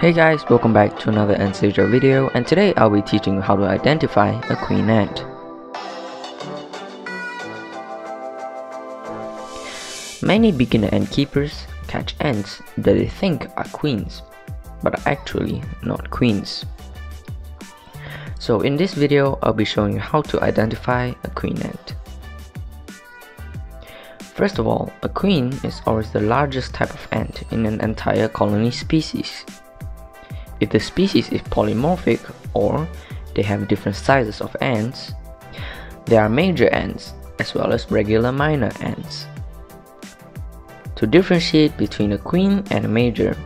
Hey guys, welcome back to another AntsAsia video and today I'll be teaching you how to identify a queen ant. Many beginner ant keepers catch ants that they think are queens, but are actually not queens. So in this video, I'll be showing you how to identify a queen ant. First of all, a queen is always the largest type of ant in an entire colony species. If the species is polymorphic or they have different sizes of ants, there are major ants as well as regular minor ants. To differentiate between a queen and a major,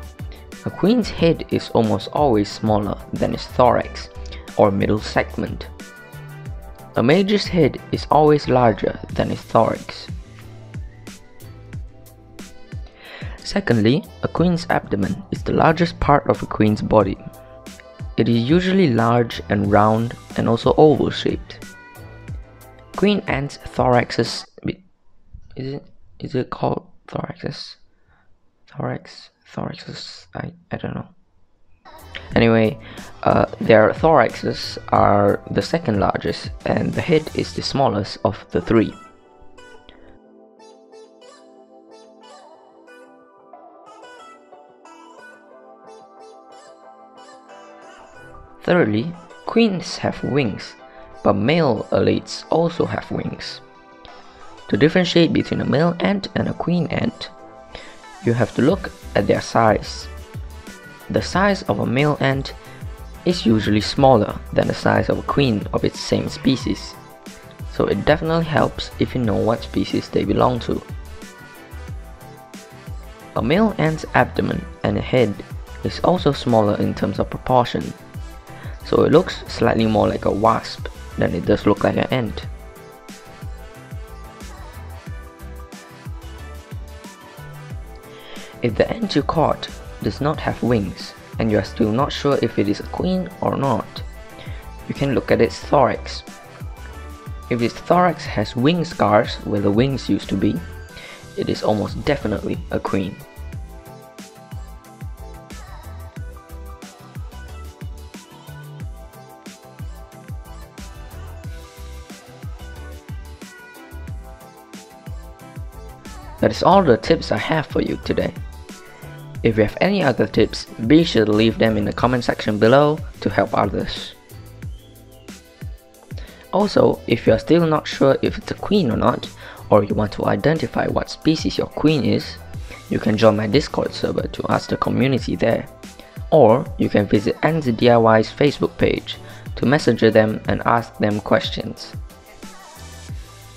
a queen's head is almost always smaller than its thorax or middle segment. A major's head is always larger than its thorax. Secondly, a queen's abdomen is the largest part of a queen's body. It is usually large and round and also oval shaped. Queen ants' thoraxes is it is it called thoraxes? Thorax thoraxes I, I don't know. Anyway, uh, their thoraxes are the second largest and the head is the smallest of the three. Thirdly, queens have wings, but male alates also have wings. To differentiate between a male ant and a queen ant, you have to look at their size. The size of a male ant is usually smaller than the size of a queen of its same species, so it definitely helps if you know what species they belong to. A male ant's abdomen and head is also smaller in terms of proportion so it looks slightly more like a wasp than it does look like an ant. If the ant you caught does not have wings and you are still not sure if it is a queen or not, you can look at its thorax. If its thorax has wing scars where the wings used to be, it is almost definitely a queen. That is all the tips I have for you today. If you have any other tips, be sure to leave them in the comment section below to help others. Also, if you are still not sure if it's a queen or not, or you want to identify what species your queen is, you can join my Discord server to ask the community there. Or you can visit AntsAsia's Facebook page to message them and ask them questions.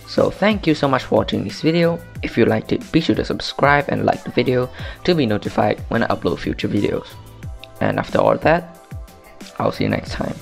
So thank you so much for watching this video. If you liked it, be sure to subscribe and like the video to be notified when I upload future videos. And after all that, I'll see you next time.